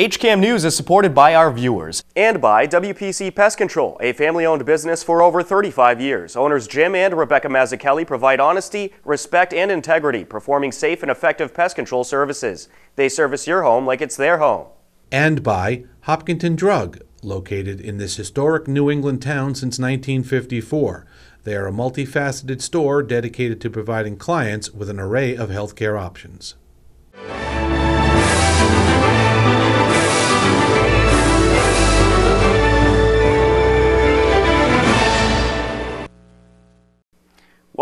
HCAM News is supported by our viewers and by WPC Pest Control, a family-owned business for over 35 years. Owners Jim and Rebecca Mazzucchelli provide honesty, respect, and integrity, performing safe and effective pest control services. They service your home like it's their home. and by Hopkinton Drug, located in this historic New England town since 1954. They are a multifaceted store dedicated to providing clients with an array of healthcare options.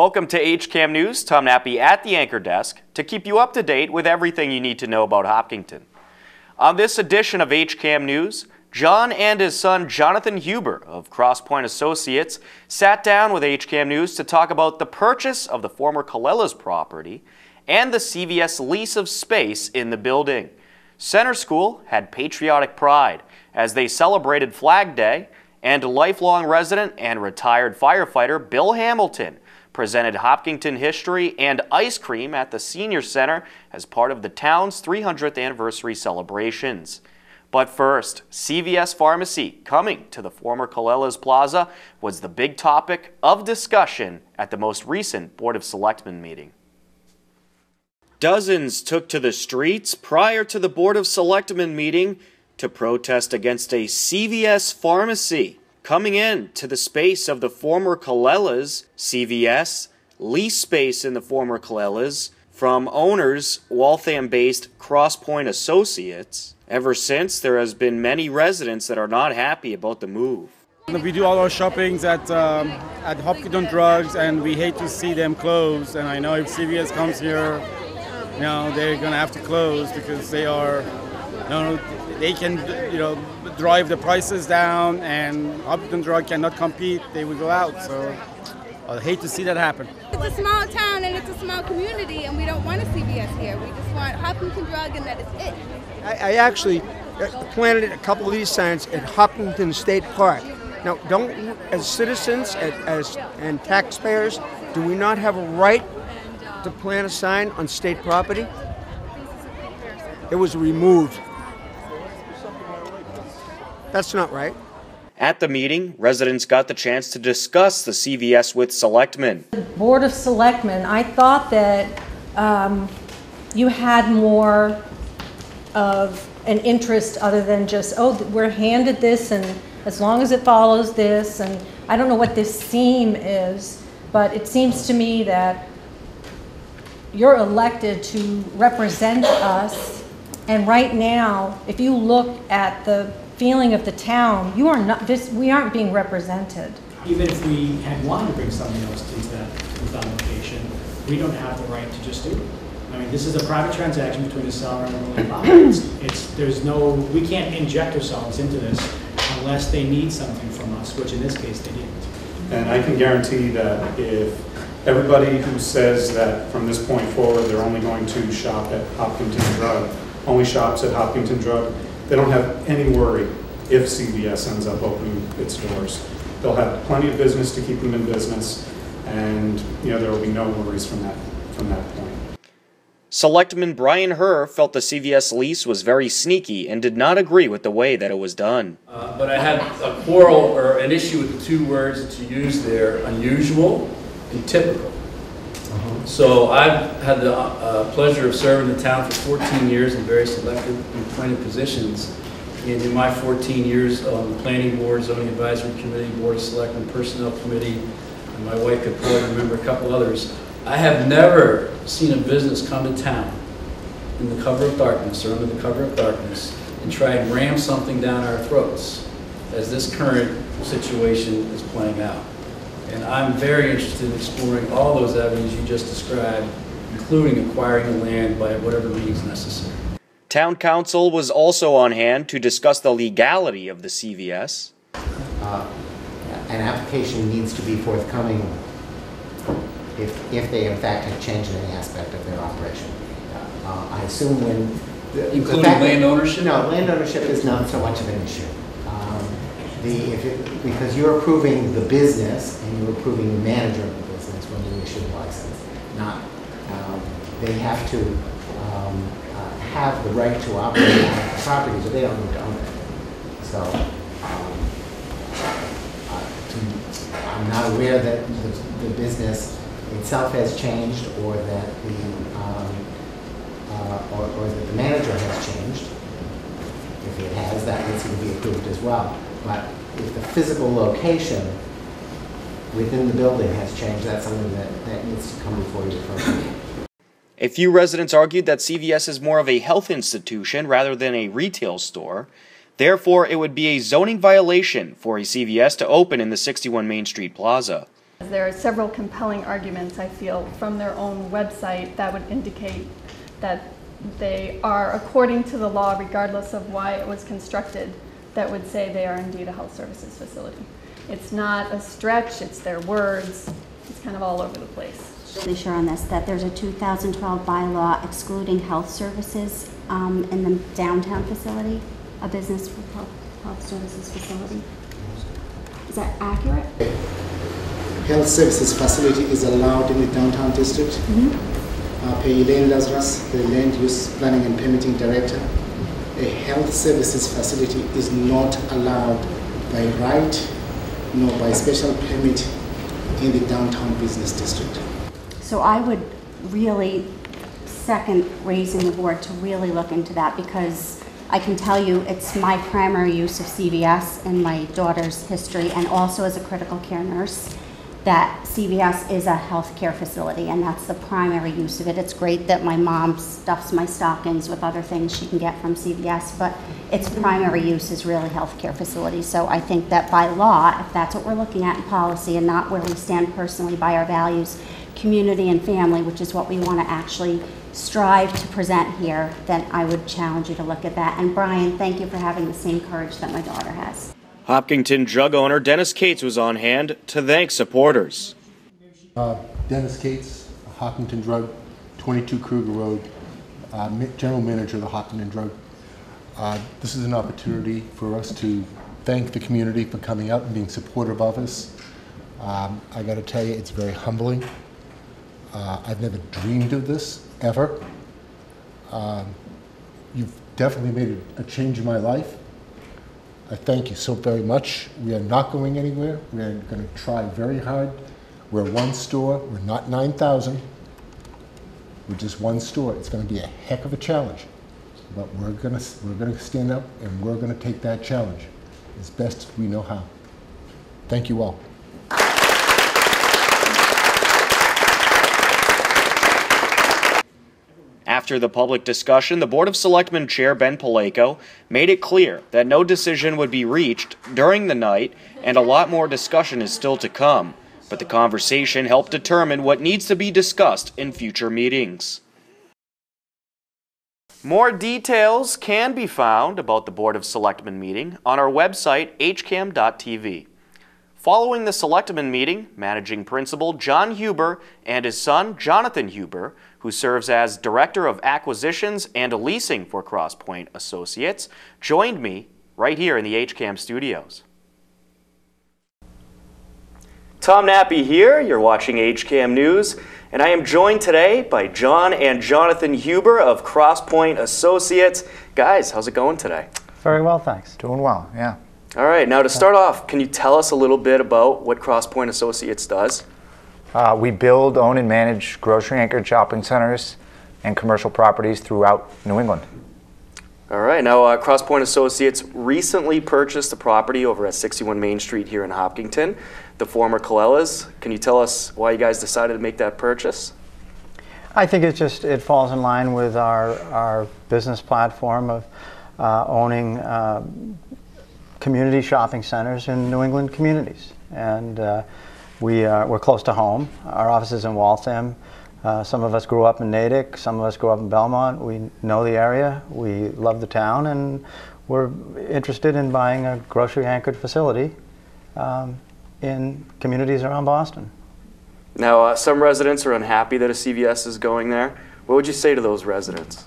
Welcome to HCAM News. Tom Nappy at the anchor desk to keep you up to date with everything you need to know about Hopkinton. On this edition of HCAM News, John and his son Jonathan Hueber of Crosspoint Associates sat down with HCAM News to talk about the purchase of the former Colellas property and the CVS lease of space in the building. Center School had patriotic pride as they celebrated Flag Day, and lifelong resident and retired firefighter Bill Hamilton presented Hopkinton history and ice cream at the Senior Center as part of the town's 300th anniversary celebrations. But first, CVS Pharmacy coming to the former Colellas Plaza was the big topic of discussion at the most recent Board of Selectmen meeting. Dozens took to the streets prior to the Board of Selectmen meeting to protest against a CVS pharmacy coming in to the space of the former Colellas CVS, lease space in the former Colellas from owners Waltham-based Crosspoint Associates. Ever since, there has been many residents that are not happy about the move. We do all our shoppings at um, at Hopkinton Drugs, and we hate to see them close. And I know if CVS comes here, you know they're gonna have to close because they are, you know, they can, you know, drive the prices down, and Hopkinton Drug cannot compete. They will go out. So I hate to see that happen. It's a small town and it's a small community, and we don't want a CVS here. We just want Hopkinton Drug, and that is it. I, I actually uh, planted a couple of these signs at Hopkinton State Park. Now, don't, as citizens as, as, and taxpayers, do we not have a right to plant a sign on state property? It was removed. That's not right. At the meeting, residents got the chance to discuss the CVS with selectmen. Board of Selectmen, I thought that um, you had more of an interest other than just, oh, we're handed this and as long as it follows this, and I don't know what this theme is, but it seems to me that you're elected to represent us, and right now, if you look at the feeling of the town, you are not, this, we aren't being represented. even if we had wanted to bring something else into that, into that location, we don't have the right to just do it. I mean, this is a private transaction between the seller and the buyer. It's, it's, there's no, we can't inject ourselves into this unless they need something from us, which in this case they didn't. And I can guarantee that if everybody who says that from this point forward, they're only going to shop at Hopkinton Drug, only shops at Hopkinton Drug, they don't have any worry if CVS ends up opening its doors. They'll have plenty of business to keep them in business, and, you know, there will be no worries from that, from that point. Selectman Brian Herr felt the CVS lease was very sneaky and did not agree with the way that it was done. Uh, But I had a quarrel or an issue with the two words that you used there, unusual and typical. So I've had the uh, pleasure of serving the town for 14 years in various elected and appointed positions. And in my 14 years on the planning board, zoning advisory committee, board of selectmen, personnel committee, and my wife could probably remember a couple others, I have never seen a business come to town in the cover of darkness or under the cover of darkness and try and ram something down our throats as this current situation is playing out. And I'm very interested in exploring all those avenues you just described, including acquiring the land by whatever means necessary. Town counsel was also on hand to discuss the legality of the CVS. uh, an application needs to be forthcoming if, if they in fact have changed any aspect of their operation. Uh, I assume when. the- the Including fact that- land ownership? No, land ownership is not so much of an issue. The, if it, because you're approving the business and you're approving the manager of the business when you issue the license, not, um, they have to um, uh, have the right to operate the property, but they don't need to own it. So, um, uh, I'm not aware that the, the business itself has changed or that the, um, uh, or, or that the manager has changed. If it has, that needs to be approved as well. But if the physical location within the building has changed, that's something that, that needs to come before you first. A few residents argued that CVS is more of a health institution rather than a retail store. Therefore, it would be a zoning violation for a CVS to open in the 61 Main Street Plaza. There are several compelling arguments, I feel, from their own website that would indicate that they are, according to the law, regardless of why it was constructed, that would say they are indeed a health services facility. It's not a stretch, it's their words, it's kind of all over the place. Really sure on this, that there's a 2012 bylaw excluding health services um, in the downtown facility, a business with health, health services facility. Is that accurate? health services facility is allowed in the downtown district. Uh, per Elaine Lazarus, the land use planning and permitting director, a health services facility is not allowed by right nor by special permit in the downtown business district. So I would really second raising the board to really look into that because I can tell you it's my primary use of CVS in my daughter's history and also as a critical care nurse that CVS is a healthcare facility and that's the primary use of it. It's great that my mom stuffs my stockings with other things she can get from CVS, but its primary use is really healthcare facilities. So I think that by law, if that's what we're looking at in policy and not where we stand personally by our values, community and family, which is what we want to actually strive to present here, then I would challenge you to look at that. And Brian, thank you for having the same courage that my daughter has. Hopkinton drug owner Dennis Cates was on hand to thank supporters. Uh, Dennis Cates, Hopkinton Drug, 22 Kruger Road, uh, General Manager of the Hopkinton Drug. Uh, This is an opportunity for us to thank the community for coming out and being supportive of us. Um, I got to tell you, it's very humbling. Uh, I've never dreamed of this, ever. Um, You've definitely made a a change in my life. I thank you so very much. We are not going anywhere. We are going to try very hard. We're one store. We're not 9,000. We're just one store. It's going to be a heck of a challenge. But we're going to, we're going to stand up and we're going to take that challenge as best we know how. Thank you all. After the public discussion, the Board of Selectmen Chair Ben Palleiko made it clear that no decision would be reached during the night and a lot more discussion is still to come. But the conversation helped determine what needs to be discussed in future meetings. More details can be found about the Board of Selectmen meeting on our website, hcam.tv. Following the Selectmen meeting, Managing Principal John Hueber and his son Jonathan Hueber, who serves as Director of Acquisitions and Leasing for Crosspoint Associates, joined me right here in the HCAM studios. Tom Nappy here, you're watching HCAM News, and I am joined today by John and Jonathan Hueber of Crosspoint Associates. Guys, how's it going today? Very well, thanks. Doing well, yeah. All right, now to start off, can you tell us a little bit about what Crosspoint Associates does? Uh, we build, own, and manage grocery anchored shopping centers and commercial properties throughout New England. All right, now uh, Crosspoint Associates recently purchased a property over at 61 Main Street here in Hopkinton, the former Colella's. Can you tell us why you guys decided to make that purchase? I think it just it falls in line with our, our business platform of uh, owning uh, community shopping centers in New England communities. And uh, we, uh, we're close to home. Our office is in Waltham. Uh, some of us grew up in Natick, some of us grew up in Belmont. We know the area, we love the town, and we're interested in buying a grocery anchored facility um, in communities around Boston. Now, uh, some residents are unhappy that a CVS is going there. What would you say to those residents?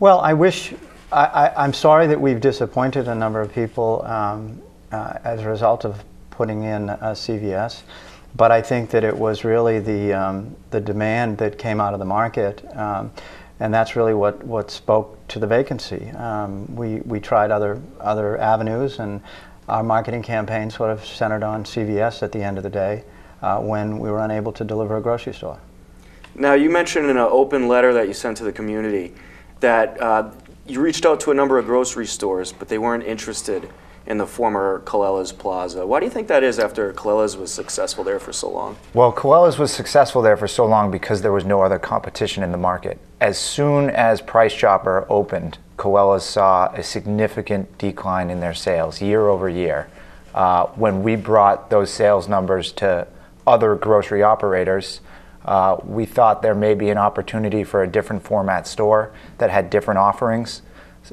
Well, I wish, I, I, I'm sorry that we've disappointed a number of people um, uh, as a result of putting in a CVS. But I think that it was really the, um, the demand that came out of the market. Um, and that's really what, what spoke to the vacancy. Um, we, we tried other, other avenues, and our marketing campaign sort of centered on CVS at the end of the day uh, when we were unable to deliver a grocery store. Now, you mentioned in an open letter that you sent to the community that uh, you reached out to a number of grocery stores, but they weren't interested in the former Colella's Plaza. Why do you think that is after Colella's was successful there for so long? Well, Colella's was successful there for so long because there was no other competition in the market. As soon as Price Chopper opened, Colella's saw a significant decline in their sales year over year. Uh, when we brought those sales numbers to other grocery operators, uh, we thought there may be an opportunity for a different format store that had different offerings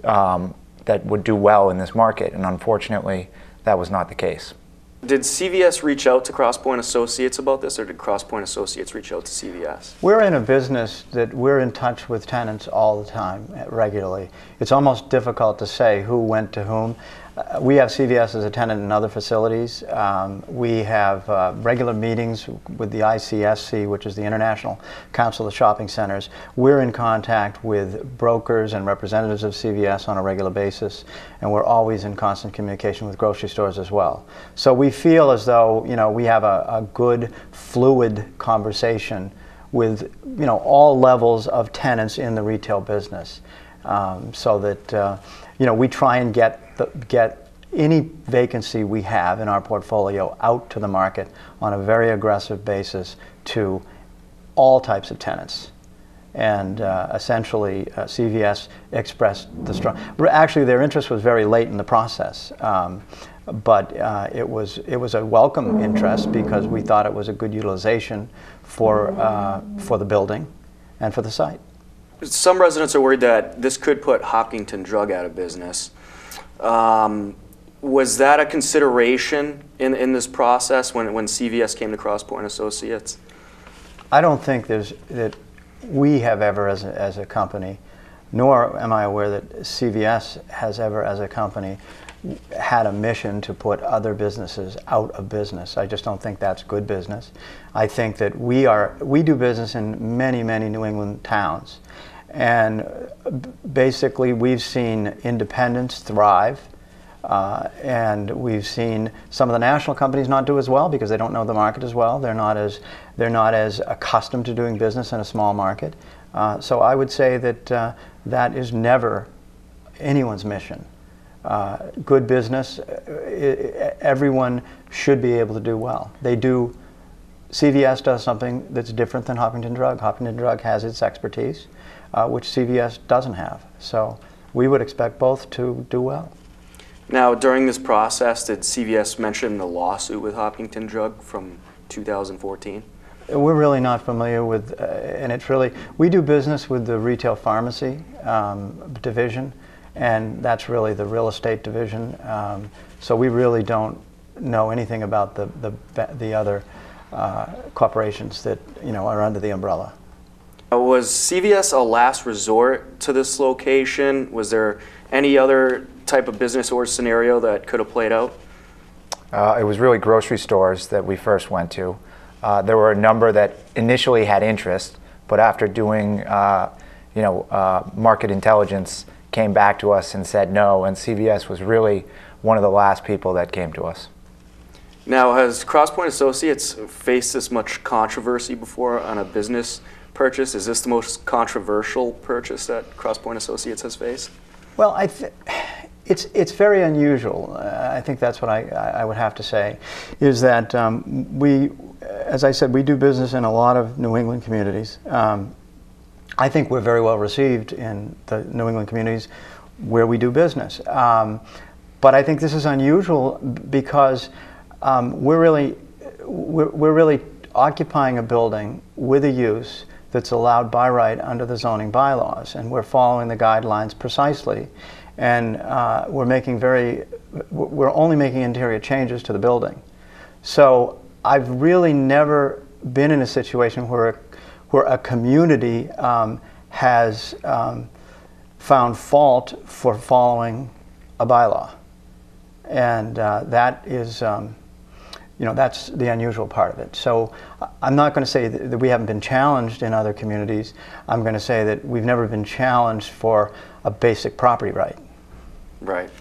um, that would do well in this market. And unfortunately, that was not the case. Did CVS reach out to Crosspoint Associates about this, or did Crosspoint Associates reach out to CVS? We're in a business that we're in touch with tenants all the time, eh, regularly. It's almost difficult to say who went to whom. Uh, we have CVS as a tenant in other facilities. Um, we have uh, regular meetings with the ICSC, which is the International Council of Shopping Centers. We're in contact with brokers and representatives of CVS on a regular basis, and we're always in constant communication with grocery stores as well. So we feel as though you know we have a, a good, fluid conversation with you know all levels of tenants in the retail business, um, so that uh, you know we try and get the, get any vacancy we have in our portfolio out to the market on a very aggressive basis to all types of tenants. And uh, essentially, uh, CVS expressed the strong. Actually, their interest was very late in the process, um, but uh, it was it was a welcome interest because we thought it was a good utilization for uh, for the building and for the site. Some residents are worried that this could put Hopkinton Drug out of business. Um, was that a consideration in, in this process when, when CVS came to Crosspoint Associates? I don't think there's that we have ever as a, as a company, nor am I aware that CVS has ever as a company had a mission to put other businesses out of business. I just don't think that's good business. I think that we are we do business in many many New England towns and basically, we've seen independents thrive. Uh, and we've seen some of the national companies not do as well because they don't know the market as well. They're not as, they're not as accustomed to doing business in a small market. Uh, so I would say that uh, that is never anyone's mission. Uh, good business, uh, everyone should be able to do well. They do. CVS does something that's different than Hopkinton Drug. Hopkinton Drug has its expertise uh, which CVS doesn't have. So we would expect both to do well. Now, during this process, did CVS mention the lawsuit with Hopkinton Drug from 2014? We're really not familiar with, uh, and it's really, we do business with the retail pharmacy um, division, and that's really the real estate division. Um, so we really don't know anything about the, the, the other uh, corporations that, you know, are under the umbrella. Was CVS a last resort to this location? Was there any other type of business or scenario that could have played out? Uh, it was really grocery stores that we first went to. Uh, there were a number that initially had interest, but after doing, uh, you know, uh, market intelligence, came back to us and said no. And CVS was really one of the last people that came to us. Now, has Crosspoint Associates faced this much controversy before on a business purchase? Is this the most controversial purchase that Crosspoint Associates has faced? Well, I th- it's it's very unusual. Uh, I think that's what I, I would have to say, is that um, we, as I said, we do business in a lot of New England communities. Um, I think we're very well received in the New England communities where we do business. Um, but I think this is unusual because um, we're really we're, we're really occupying a building with a use that's allowed by right under the zoning bylaws. And we're following the guidelines precisely. And uh, we're making very, we're only making interior changes to the building. So I've really never been in a situation where where a community um, has um, found fault for following a bylaw. And uh, that is, um, you know, that's the unusual part of it. So I'm not going to say that we haven't been challenged in other communities. I'm going to say that we've never been challenged for a basic property right. Right.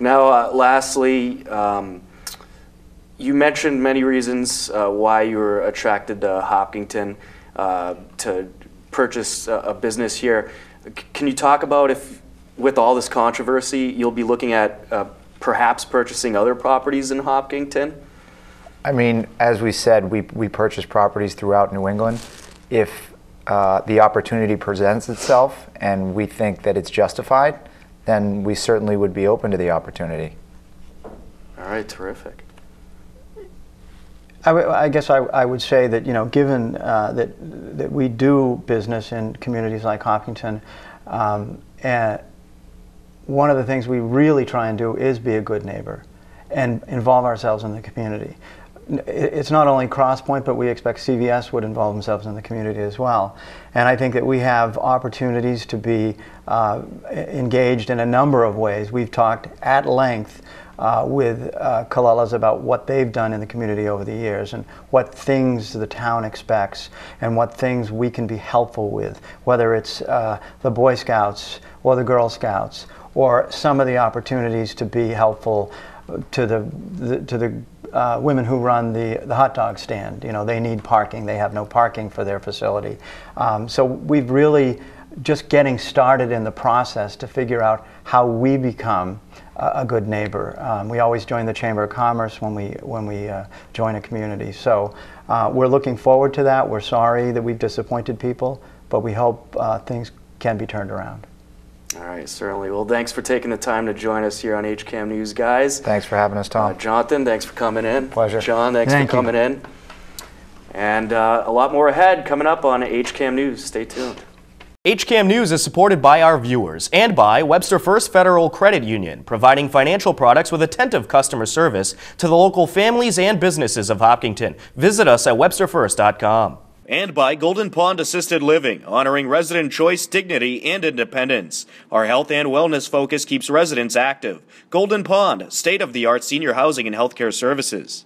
Now, uh, lastly, um, you mentioned many reasons uh, why you were attracted to Hopkinton uh, to purchase a, a business here. C can you talk about if, with all this controversy, you'll be looking at uh, perhaps purchasing other properties in Hopkinton? I mean, as we said, we, we purchase properties throughout New England. If uh, the opportunity presents itself and we think that it's justified, then we certainly would be open to the opportunity. All right, terrific. I, guess I, would say that you know, given uh, that that we do business in communities like Hopkinton, um, and one of the things we really try and do is be a good neighbor, and involve ourselves in the community it's not only Crosspoint, but we expect CVS would involve themselves in the community as well. And I think that we have opportunities to be uh, engaged in a number of ways. We've talked at length uh, with uh, Colellas about what they've done in the community over the years and what things the town expects and what things we can be helpful with, whether it's uh, the Boy Scouts or the Girl Scouts or some of the opportunities to be helpful to the, the to the uh, women who run the, the hot dog stand. You know, they need parking. They have no parking for their facility. Um, so we've really just getting started in the process to figure out how we become a, a good neighbor. Um, we always join the Chamber of Commerce when we, when we uh, join a community. So uh, we're looking forward to that. We're sorry that we've disappointed people, but we hope uh, things can be turned around. All right, certainly. Well, thanks for taking the time to join us here on HCAM News, guys. Thanks for having us, Tom. Uh, Jonathan, thanks for coming in. Pleasure. John, thanks Thank for coming you. in. And uh, a lot more ahead coming up on HCAM News. Stay tuned. HCAM News is supported by our viewers and by Webster First Federal Credit Union, providing financial products with attentive customer service to the local families and businesses of Hopkinton. Visit us at websterfirst.com and by Golden Pond Assisted Living, honoring resident choice, dignity, and independence. Our health and wellness focus keeps residents active. Golden Pond, state of the art senior housing and healthcare services.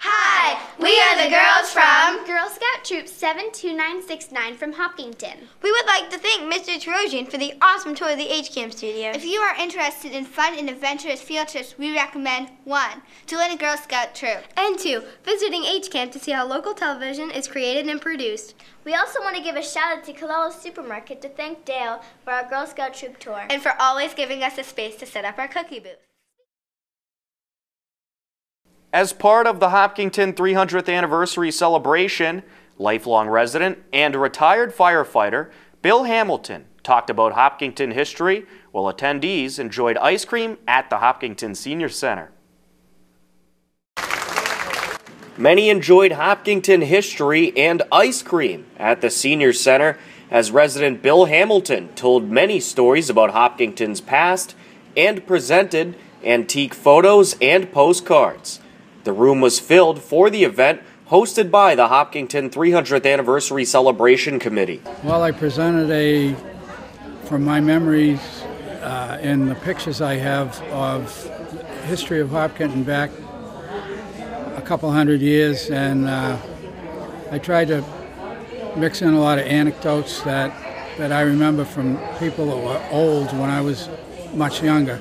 Hi, we are the girls from Girl Scout Troop 72969 from Hopkinton. We would like to thank Mr. Terosian for the awesome tour of the HCAM studio. If you are interested in fun and adventurous field trips, we recommend 1. Join a Girl Scout troop. And 2. Visiting HCAM to see how local television is created and produced. We also want to give a shout out to Colella Supermarket to thank Dale for our Girl Scout troop tour. And for always giving us a space to set up our cookie booth. As part of the Hopkinton 300th anniversary celebration, lifelong resident and retired firefighter Bill Hamilton talked about Hopkinton history while attendees enjoyed ice cream at the Hopkinton Senior Center. Many enjoyed Hopkinton history and ice cream at the Senior Center as resident Bill Hamilton told many stories about Hopkinton's past and presented antique photos and postcards. The room was filled for the event hosted by the Hopkinton 300th Anniversary Celebration Committee. Well, I presented a, from my memories uh, in the pictures I have of history of Hopkinton back a couple hundred years, and uh, I tried to mix in a lot of anecdotes that, that I remember from people that were old when I was much younger.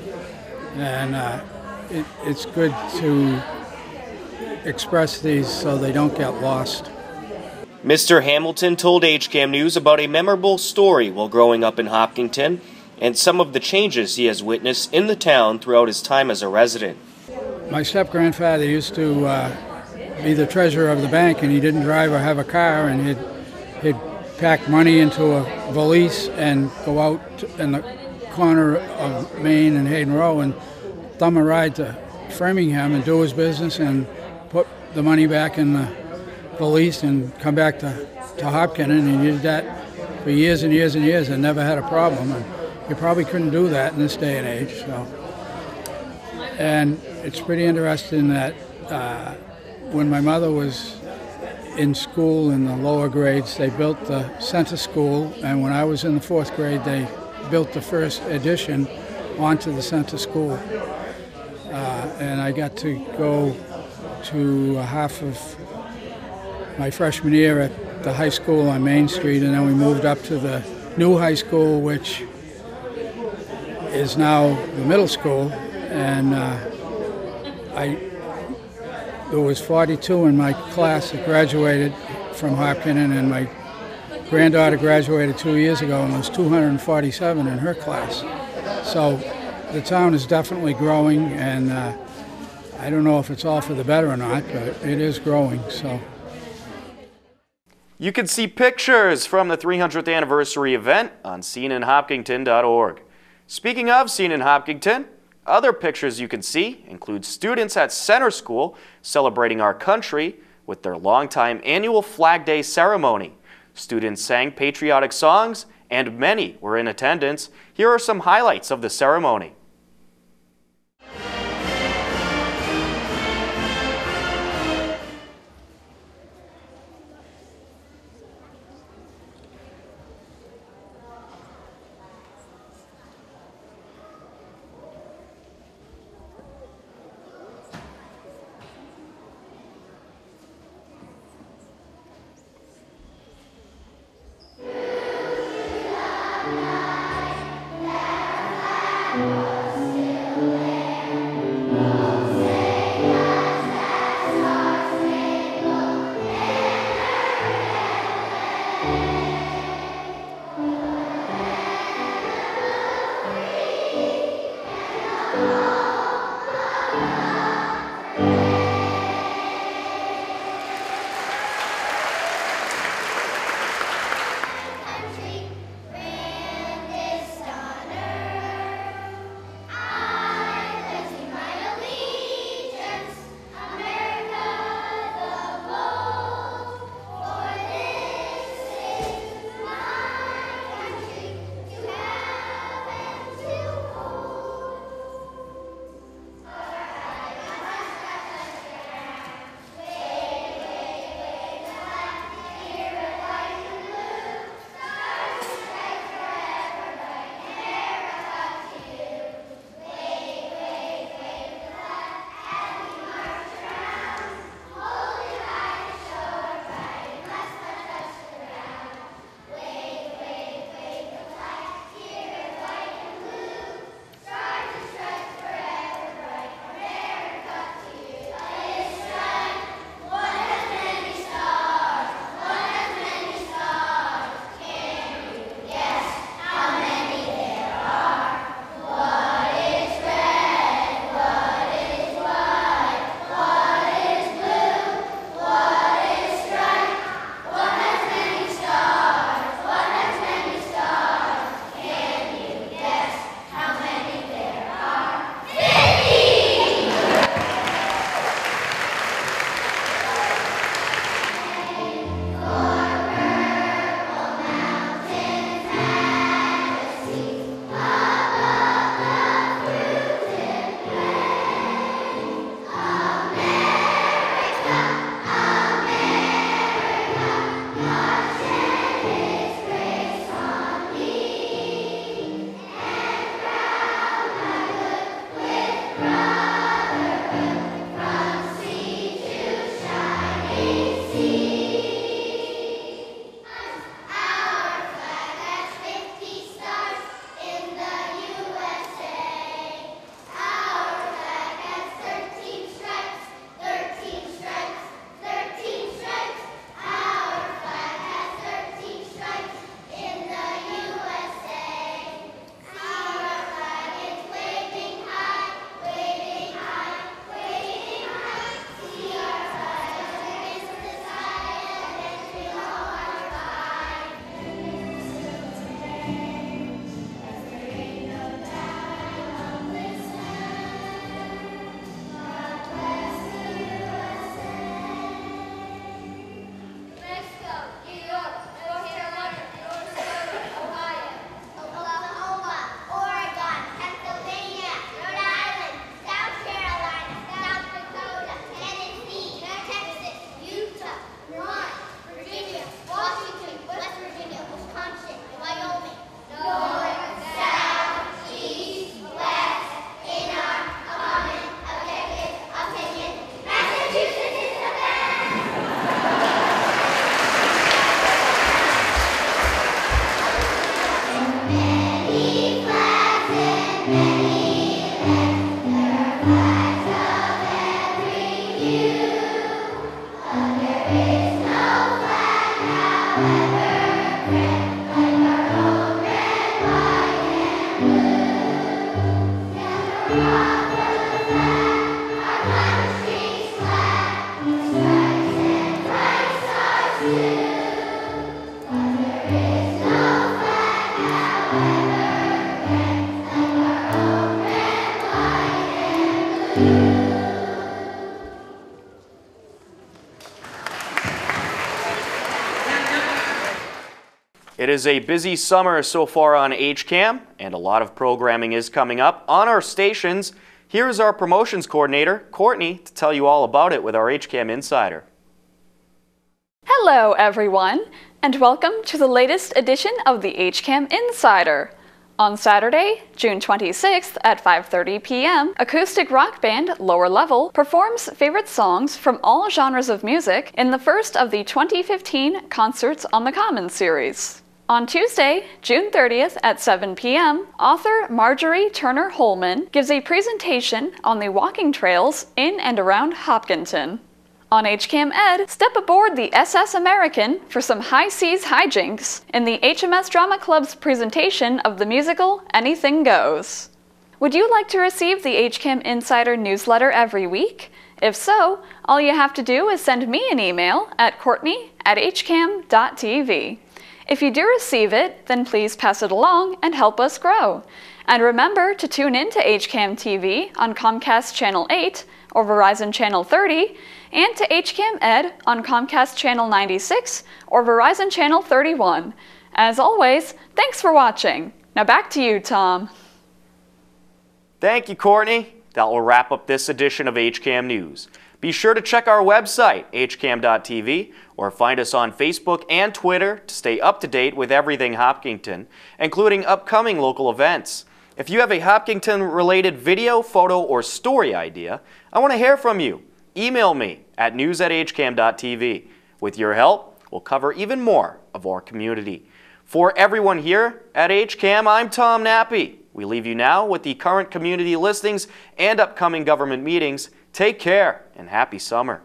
And uh, it, it's good to express these so they don't get lost. Mr. Hamilton told HCAM News about a memorable story while growing up in Hopkinton and some of the changes he has witnessed in the town throughout his time as a resident. My step grandfather used to uh, be the treasurer of the bank, and he didn't drive or have a car, and he'd, he'd pack money into a valise and go out in the corner of Main and Hayden Row and thumb a ride to Framingham and do his business and the money back in the valise and come back to, to Hopkinton, and did that for years and years and years and never had a problem. And you probably couldn't do that in this day and age. So, and it's pretty interesting that uh, when my mother was in school in the lower grades, they built the center school, and when I was in the fourth grade, they built the first addition onto the center school. uh, and I got to go to half of my freshman year at the high school on Main Street, and then we moved up to the new high school, which is now the middle school, and uh, I there was 42 in my class that graduated from Hopkinton, and my granddaughter graduated two years ago, and was 247 in her class. So the town is definitely growing, and uh, I don't know if it's all for the better or not, but it is growing. So. You can see pictures from the 300th anniversary event on seeninhopkinton.org. Speaking of Seen in other pictures you can see include students at Center School celebrating our country with their longtime annual Flag Day ceremony. Students sang patriotic songs and many were in attendance. Here are some highlights of the ceremony. Is a busy summer so far on HCAM, and a lot of programming is coming up on our stations. Here's our promotions coordinator, Courtney, to tell you all about it with our HCAM Insider. Hello, everyone, and welcome to the latest edition of the HCAM Insider. On Saturday, June 26th at 5:30 p.m., acoustic rock band Lower Level performs favorite songs from all genres of music in the first of the 2015 Concerts on the Common series. On Tuesday, June 30th at 7 p.m., author Marjorie Turner Hollman gives a presentation on the walking trails in and around Hopkinton. On HCAM Ed, step aboard the SS American for some high seas hijinks in the HMS Drama Club's presentation of the musical Anything Goes. Would you like to receive the HCAM Insider newsletter every week? If so, all you have to do is send me an email at courtney at hcam.tv. If you do receive it, then please pass it along and help us grow. And remember to tune in to HCAM TV on Comcast Channel 8 or Verizon Channel 30 and to HCAM Ed on Comcast Channel 96 or Verizon Channel 31. As always, thanks for watching. Now back to you, Tom. Thank you, Courtney. That will wrap up this edition of HCAM News. Be sure to check our website, hcam.tv, or find us on Facebook and Twitter to stay up to date with everything Hopkinton, including upcoming local events. If you have a Hopkinton related video, photo, or story idea, I want to hear from you. Email me at news at hcam.tv. With your help, we'll cover even more of our community. For everyone here at HCAM, I'm Tom Nappy. We leave you now with the current community listings and upcoming government meetings. Take care and happy summer.